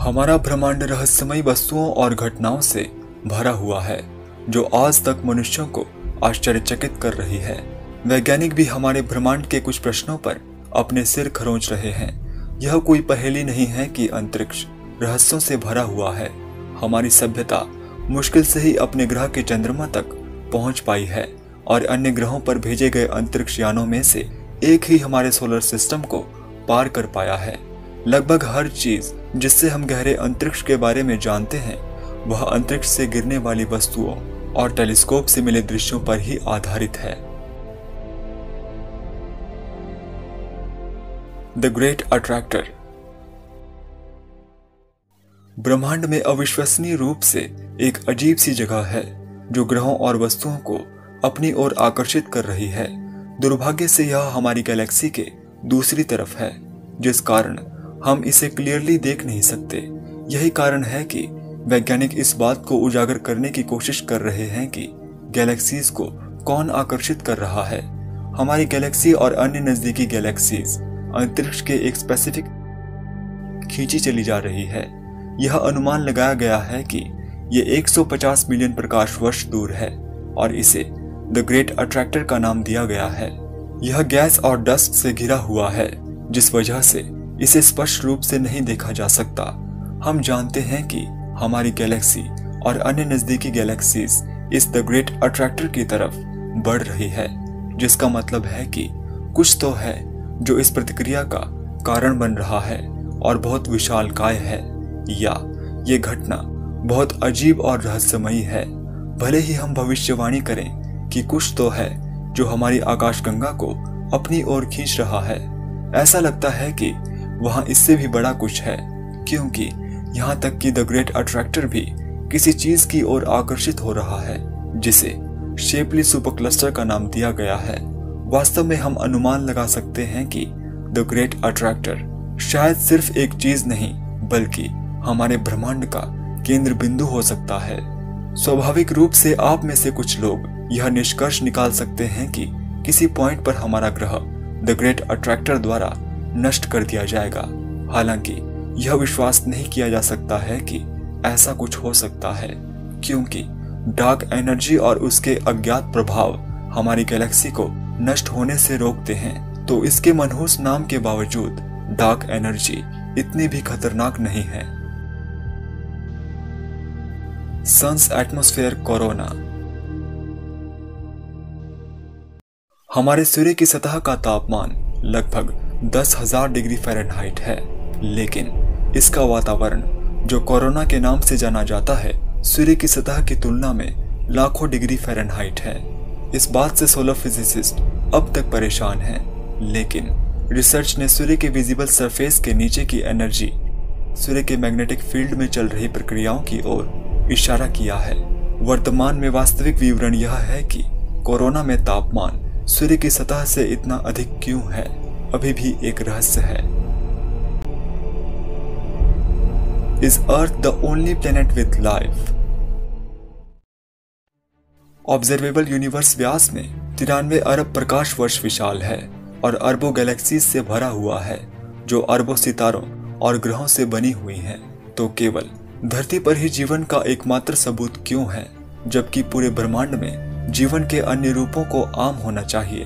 हमारा ब्रह्मांड रहस्यमयी वस्तुओं और घटनाओं से भरा हुआ है, जो आज तक मनुष्यों को आश्चर्यचकित कर रही है। वैज्ञानिक भी हमारे ब्रह्मांड के कुछ प्रश्नों पर अपने सिर खरोंच रहे हैं। यह कोई पहेली नहीं है कि अंतरिक्ष रहस्यों से भरा हुआ है। हमारी सभ्यता मुश्किल से ही अपने ग्रह के चंद्रमा तक पहुँच पाई है, और अन्य ग्रहों पर भेजे गए अंतरिक्ष यानों में से एक ही हमारे सोलर सिस्टम को पार कर पाया है। लगभग हर चीज़ जिससे हम गहरे अंतरिक्ष के बारे में जानते हैं, वह अंतरिक्ष से गिरने वाली वस्तुओं और टेलीस्कोप से मिले दृश्यों पर ही आधारित है। द ग्रेट अट्रैक्टर ब्रह्मांड में अविश्वसनीय रूप से एक अजीब सी जगह है, जो ग्रहों और वस्तुओं को अपनी ओर आकर्षित कर रही है। दुर्भाग्य से यह हमारी गैलेक्सी के दूसरी तरफ़ है, जिस कारण हम इसे क्लियरली देख नहीं सकते। यही कारण है कि वैज्ञानिक इस बात को उजागर करने की कोशिश कर रहे हैं कि गैलेक्सीज को कौन आकर्षित कर रहा है। हमारी गैलेक्सी और अन्य नजदीकी गैलेक्सीज अंतरिक्ष के एक स्पेसिफिक खींची चली जा रही है। यह अनुमान लगाया गया है कि ये 150 मिलियन प्रकाश वर्ष दूर है और इसे द ग्रेट अट्रैक्टर का नाम दिया गया है। यह गैस और डस्ट से घिरा हुआ है, जिस वजह से इसे स्पष्ट रूप से नहीं देखा जा सकता। हम जानते हैं कि हमारी गैलेक्सी और अन्य नजदीकी गैलेक्सीज इस द ग्रेट अट्रैक्टर की तरफ़ बढ़ रही है, जिसका मतलब है कि कुछ तो है जो इस प्रतिक्रिया का कारण बन रहा है और बहुत विशाल काय है, या ये घटना बहुत अजीब और रहस्यमयी है। भले ही हम भविष्यवाणी करें कि कुछ तो है जो हमारी आकाशगंगा को अपनी ओर खींच रहा है। ऐसा लगता है कि वहाँ इससे भी बड़ा कुछ है, क्योंकि यहाँ तक कि द ग्रेट अट्रैक्टर भी किसी चीज़ की ओर आकर्षित हो रहा है, जिसे शेपली सुपर क्लस्टर का नाम दिया गया है। वास्तव में हम अनुमान लगा सकते हैं कि द ग्रेट अट्रैक्टर शायद सिर्फ़ एक चीज़ नहीं, बल्कि हमारे ब्रह्मांड का केंद्र बिंदु हो सकता है। स्वाभाविक रूप से आप में से कुछ लोग यह निष्कर्ष निकाल सकते हैं कि किसी पॉइंट पर हमारा ग्रह द ग्रेट अट्रैक्टर द्वारा नष्ट कर दिया जाएगा। हालाँकि, यह विश्वास नहीं किया जा सकता है कि ऐसा कुछ हो सकता है, क्योंकि डार्क एनर्जी और उसके अज्ञात प्रभाव हमारी गैलेक्सी को नष्ट होने से रोकते हैं। तो इसके मनहूस नाम के बावजूद डार्क एनर्जी इतनी भी खतरनाक नहीं है। सन्स एटमोस्फेयर कोरोना हमारे सूर्य की सतह का तापमान लगभग दस हज़ार डिग्री फ़ारेनहाइट है। लेकिन इसका वातावरण, जो कोरोना के नाम से जाना जाता है, सूर्य की सतह की तुलना में लाखों डिग्री फ़ारेनहाइट है। इस बात से सोलर फिजिसिस्ट अब तक परेशान हैं, लेकिन रिसर्च ने सूर्य के विजिबल सरफेस के नीचे की एनर्जी, सूर्य के मैग्नेटिक फ़ील्ड में चल रही प्रक्रियाओं की ओर इशारा किया है। वर्तमान में वास्तविक विवरण यह है कि कोरोना में तापमान सूर्य की सतह से इतना अधिक क्यों है? अभी भी एक रहस्य है। Is Earth the only planet with life observable universe व्यास में तिरानवे अरब प्रकाश वर्ष विशाल है और अरबों गैलेक्सीज से भरा हुआ है, जो अरबों सितारों और ग्रहों से बनी हुई हैं। तो केवल धरती पर ही जीवन का एकमात्र सबूत क्यों है, जबकि पूरे ब्रह्मांड में जीवन के अन्य रूपों को आम होना चाहिए?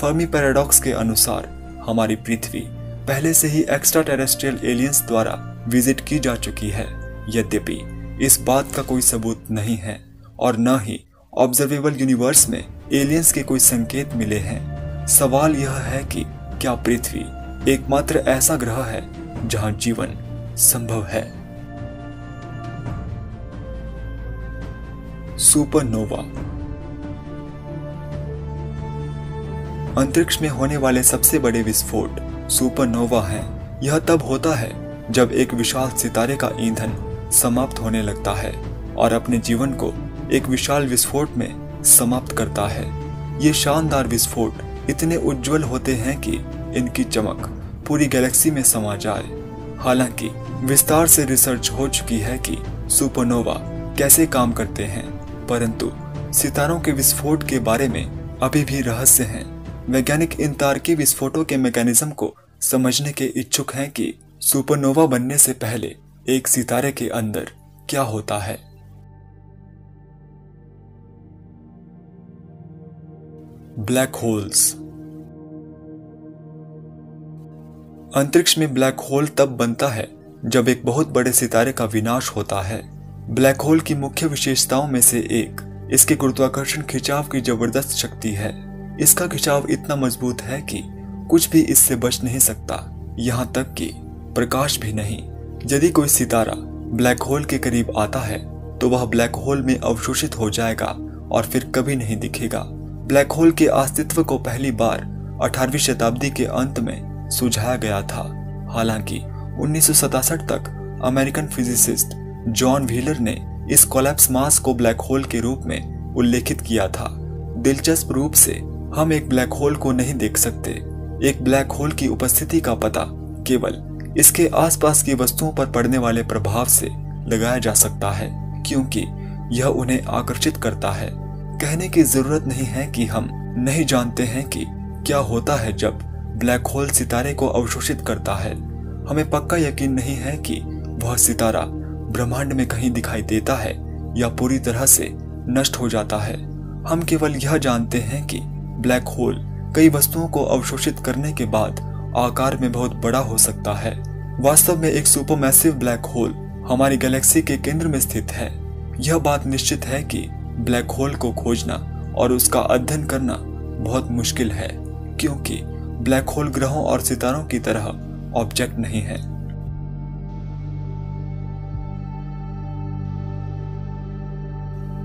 फर्मी पैराडॉक्स के अनुसार हमारी पृथ्वी पहले से ही एक्स्ट्रा टेरेस्ट्रियल एलियंस द्वारा विज़िट की जा चुकी है। यद्यपि, इस बात का कोई सबूत नहीं है और न ही ऑब्जर्वेबल यूनिवर्स में एलियंस के कोई संकेत मिले हैं। सवाल यह है कि क्या पृथ्वी एकमात्र ऐसा ग्रह है जहाँ जीवन संभव है? सुपरनोवा अंतरिक्ष में होने वाले सबसे बड़े विस्फोट सुपरनोवा है। यह तब होता है जब एक विशाल सितारे का ईंधन समाप्त होने लगता है और अपने जीवन को एक विशाल विस्फोट में समाप्त करता है। ये शानदार विस्फोट इतने उज्जवल होते हैं कि इनकी चमक पूरी गैलेक्सी में समा जाए। हालाँकि विस्तार से रिसर्च हो चुकी है कि सुपरनोवा कैसे काम करते हैं, परंतु सितारों के विस्फोट के बारे में अभी भी रहस्य हैं। वैज्ञानिक इन तारकी विस्फोटों के मैकेनिज्म को समझने के इच्छुक हैं कि सुपरनोवा बनने से पहले एक सितारे के अंदर क्या होता है। Black holes. अंतरिक्ष में ब्लैक होल तब बनता है जब एक बहुत बड़े सितारे का विनाश होता है। ब्लैक होल की मुख्य विशेषताओं में से एक, इसके गुरुत्वाकर्षण खिंचाव की ज़बरदस्त शक्ति है। इसका खिंचाव इतना मज़बूत है कि कुछ भी इससे बच नहीं सकता, यहाँ तक कि प्रकाश भी नहीं। यदि कोई सितारा ब्लैक होल के करीब आता है तो वह ब्लैक होल में अवशोषित हो जाएगा और फिर कभी नहीं दिखेगा। ब्लैक होल के अस्तित्व को पहली बार 18वीं शताब्दी के अंत में सुझाया गया था। हालाँकि, उन्नीस तक अमेरिकन फिजिसिस्ट जॉन व्हीलर ने इस कोलैप्स मास को ब्लैक होल के रूप में उल्लेखित किया था। दिलचस्प रूप से हम एक ब्लैक होल को नहीं देख सकते। एक ब्लैक होल की उपस्थिति का पता केवल इसके आसपास की वस्तुओं पर पड़ने वाले प्रभाव से लगाया जा सकता है, क्योंकि यह उन्हें आकर्षित करता है। कहने की ज़रूरत नहीं है कि हम नहीं जानते हैं कि क्या होता है जब ब्लैक होल सितारे को अवशोषित करता है। हमें पक्का यकीन नहीं है कि वह सितारा ब्रह्मांड में कहीं दिखाई देता है या पूरी तरह से नष्ट हो जाता है। हम केवल यह जानते हैं कि ब्लैक होल, कई वस्तुओं को अवशोषित करने के बाद आकार में बहुत बड़ा हो सकता है। वास्तव में एक सुपरमैसिव ब्लैक होल हमारी गैलेक्सी के केंद्र में स्थित है। यह बात निश्चित है कि ब्लैक होल को खोजना और उसका अध्ययन करना बहुत मुश्किल है, क्योंकि ब्लैक होल ग्रहों और सितारों की तरह ऑब्जेक्ट नहीं है।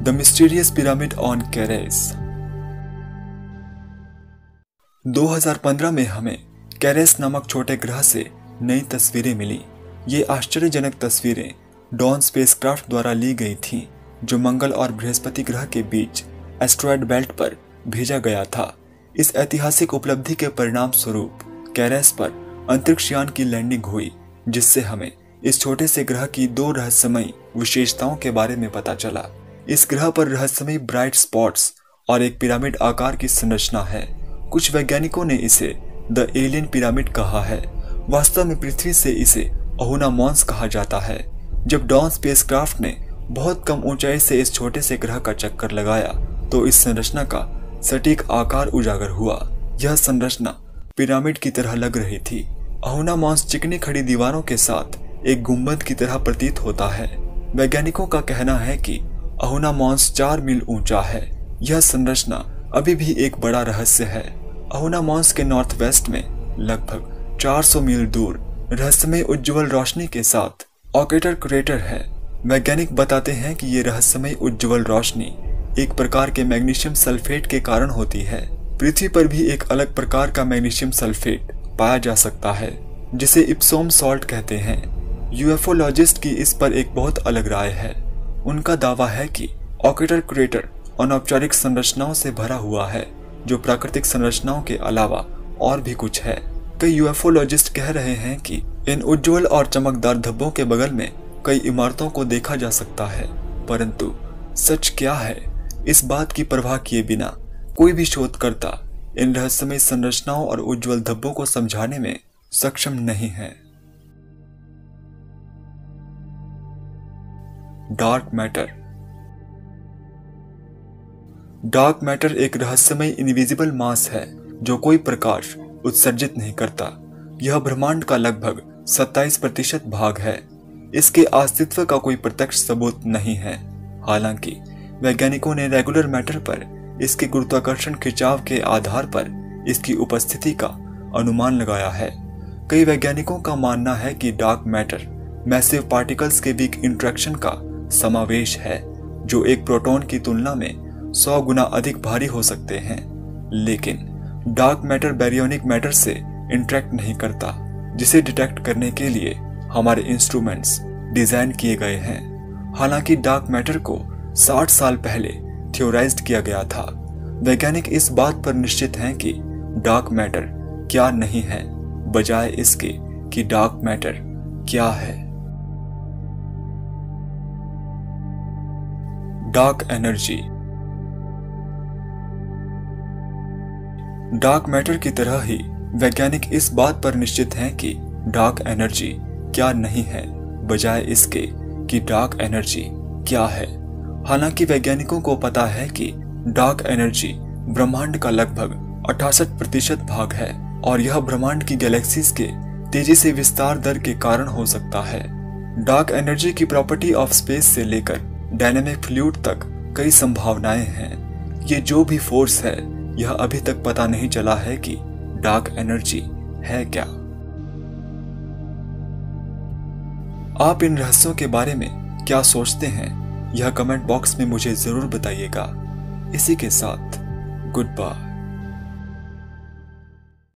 The mysterious pyramid on Ceres. 2015 में हमें कैरेस नामक छोटे ग्रह से नई तस्वीरें मिली। ये आश्चर्यजनक तस्वीरें डॉन स्पेसक्राफ्ट द्वारा ली गई थीं, जो मंगल और बृहस्पति ग्रह के बीच एस्ट्रॉयड बेल्ट पर भेजा गया था। इस ऐतिहासिक उपलब्धि के परिणाम स्वरूप कैरेस पर अंतरिक्ष यान की लैंडिंग हुई, जिससे हमें इस छोटे से ग्रह की दो रहस्यमयी विशेषताओं के बारे में पता चला। इस ग्रह पर रहस्यमयी ब्राइट स्पॉट्स और एक पिरामिड आकार की संरचना है। कुछ वैज्ञानिकों ने इसे द एलियन पिरामिड कहा है। वास्तव में पृथ्वी से इसे अहुना मॉन्स कहा जाता है, जब डॉन स्पेसक्राफ्ट ने बहुत कम ऊंचाई से इस छोटे से ग्रह का चक्कर लगाया तो इस संरचना का सटीक आकार उजागर हुआ। यह संरचना पिरामिड की तरह लग रही थी। अहुना मॉन्स चिकनी खड़ी दीवारों के साथ एक गुंबद की तरह प्रतीत होता है। वैज्ञानिकों का कहना है कि अहुना मॉन्स चार मील ऊँचा है। यह संरचना अभी भी एक बड़ा रहस्य है। अहुना मॉन्स के नॉर्थ वेस्ट में, लगभग 400 मील दूर, रहस्यमय उज्जवल रोशनी के साथ, ऑकेटर क्रेटर है। वैज्ञानिक बताते हैं कि ये रहस्यमय उज्जवल रोशनी एक प्रकार के मैग्नीशियम सल्फेट के कारण होती है। पृथ्वी पर भी एक अलग प्रकार का मैग्नीशियम सल्फेट पाया जा सकता है, जिसे इप्सोम सॉल्ट कहते हैं। यूएफोलॉजिस्ट की इस पर एक बहुत अलग राय है। उनका दावा है कि ऑकेटर क्रेटर अनौपचारिक संरचनाओं से भरा हुआ है। जो प्राकृतिक संरचनाओं के अलावा और भी कुछ है। कई यूएफओलॉजिस्ट कह रहे हैं कि इन उज्जवल और चमकदार धब्बों के बगल में कई इमारतों को देखा जा सकता है। परंतु सच क्या है? इस बात की परवाह किए बिना कोई भी शोधकर्ता इन रहस्यमय संरचनाओं और उज्जवल धब्बों को समझाने में सक्षम नहीं है। डार्क मैटर डार्क मैटर एक रहस्यमय इनविजिबल मास है, जो कोई प्रकाश उत्सर्जित नहीं करता। यह ब्रह्मांड का लगभग 27 प्रतिशत भाग है। इसके अस्तित्व का कोई प्रत्यक्ष सबूत नहीं है। हालाँकि, वैज्ञानिकों ने रेगुलर मैटर पर इसके गुरुत्वाकर्षण खिंचाव के आधार पर इसकी उपस्थिति का अनुमान लगाया है। कई वैज्ञानिकों का मानना है कि डार्क मैटर मैसिव पार्टिकल्स के बीच इंट्रैक्शन का समावेश है, जो एक प्रोटॉन की तुलना में सौ गुना अधिक भारी हो सकते हैं, लेकिन डार्क मैटर बैरियोनिक मैटर से इंट्रैक्ट नहीं करता, जिसे डिटेक्ट करने के लिए हमारे इंस्ट्रूमेंट्स डिज़ाइन किए गए हैं। हालाँकि डार्क मैटर को 60 साल पहले थियोराइज किया गया था। वैज्ञानिक इस बात पर निश्चित हैं कि डार्क मैटर क्या नहीं है, बजाय इसके कि डार्क मैटर क्या है। डार्क एनर्जी डार्क मैटर की तरह ही वैज्ञानिक इस बात पर निश्चित हैं कि डार्क एनर्जी क्या नहीं है, बजाय इसके कि डार्क एनर्जी क्या है। हालाँकि वैज्ञानिकों को पता है कि डार्क एनर्जी ब्रह्मांड का लगभग अठासठ प्रतिशत भाग है और यह ब्रह्मांड की गैलेक्सीज के तेज़ी से विस्तार दर के कारण हो सकता है। डार्क एनर्जी की प्रॉपर्टी ऑफ़ स्पेस से लेकर डायनेमिक फ्लूड तक कई संभावनाएँ हैं। ये जो भी फोर्स है यह अभी तक पता नहीं चला है कि डार्क एनर्जी है क्या। आप इन रहस्यों के बारे में क्या सोचते हैं, यह कमेंट बॉक्स में मुझे ज़रूर बताइएगा। इसी के साथ, गुड बाय।